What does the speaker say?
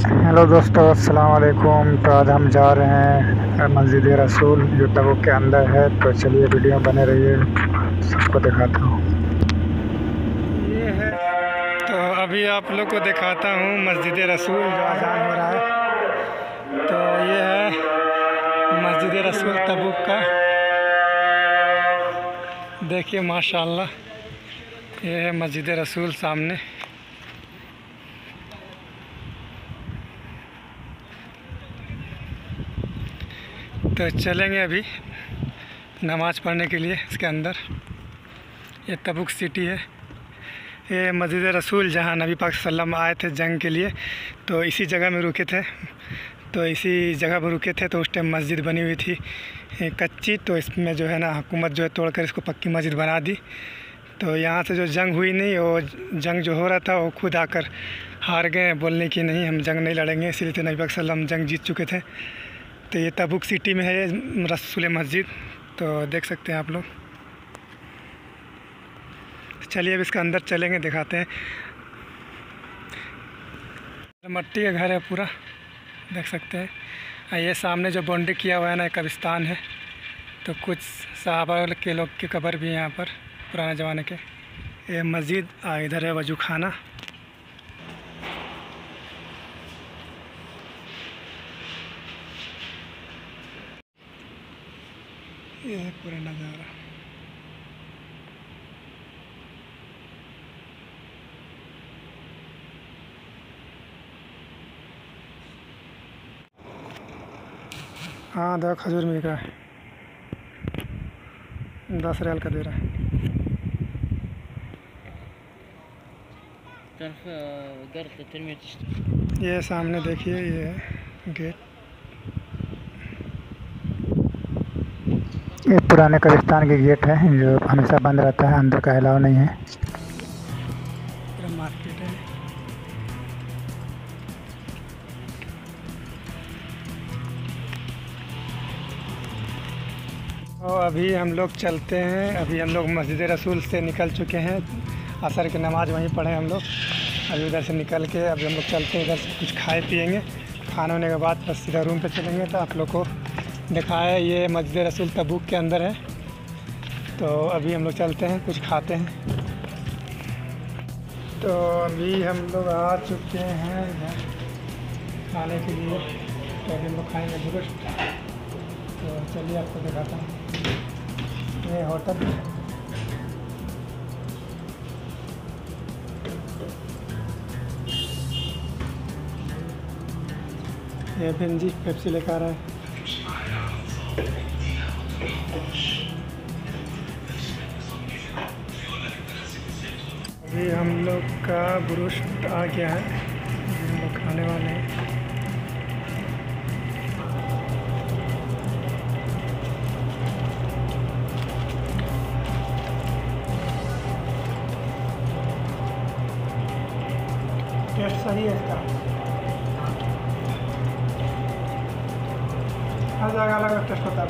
Hello दोस्तों अस्सलाम वालेकुम तो आज हम जा रहे हैं मस्जिद रसूल, जो तबुक के अंदर है। तो चलिए वीडियो बने रहिए, सबको दिखाता हूँ। ये है तो अभी आप लोग को दिखाता हूँ मस्जिद रसूल जो आज़ान हो रहा है। तो ये है मस्जिद रसूल तबुक का। देखिए, माशाल्लाह, ये है मस्जिद रसूल सामने। तो चलेंगे अभी नमाज़ पढ़ने के लिए इसके अंदर। ये तबुक सिटी है। ये मस्जिद रसूल जहाँ नबी पाक सल्लम आए थे जंग के लिए तो इसी जगह में रुके थे। तो इसी जगह पर रुके थे तो उस टाइम मस्जिद बनी हुई थी। कच्ची तो इसमें जो है ना हुकूमत जो है तोड़कर इसको पक्की मस्जिद बना दी। तो यहाँ से जो जंग हुई नहीं, वो जंग जो हो रहा था, वो खुद आकर हार गए बोलने की नहीं, हम जंग नहीं लड़ेंगे, इसीलिए तो नबी पाक सल्लम जंग जीत चुके थे। तो ये तबुक सिटी में है रसूल मस्जिद। तो देख सकते हैं आप लोग। चलिए अब इसके अंदर चलेंगे, दिखाते हैं। मट्टी का घर है पूरा, देख सकते हैं। ये सामने जो बाउंड्री किया हुआ है ना कब्रिस्तान है। तो कुछ साहबा के लोग के कब्र भी हैं यहाँ पर, पुराने ज़माने के। ये मस्जिद इधर है वज़ू खाना ये है पूरा नज़ारा। हाँ देखो खजूर मिल रहा है। दस रियाल का दे रहा है। ये सामने देखिए ये गेट। ये पुराने कब्रिस्तान के गेट है, जो हमेशा बंद रहता है, अंदर का अलाव नहीं है। और अभी हम लोग चलते हैं, अभी हम लोग मस्जिद रसूल से निकल चुके हैं। असर की नमाज़ वहीं पढ़े हम लोग। अभी उधर से निकल के अभी हम लोग चलते हैं, इधर से कुछ खाए पिएँगे खाना होने के बाद बस सीधा रूम पे चलेंगे तो आप लोग को दिखाया ये मस्जिद रसूल तबूक के अंदर है। तो अभी हम लोग चलते हैं, कुछ खाते हैं। तो अभी हम लोग आ चुके हैं खाने के लिए। तो अभी हम लोग खाएँगे दुरुस्त तो चलिए आपको दिखाता हूँ। ये होटल ये बेंजी पेप्सी लेकर आ रहा है। अभी हम लोग का बुरुस्ट आ गया है। हम लोग खाने वाले हैं। टेस्ट सही है इसका। अलग अलग चेष्टा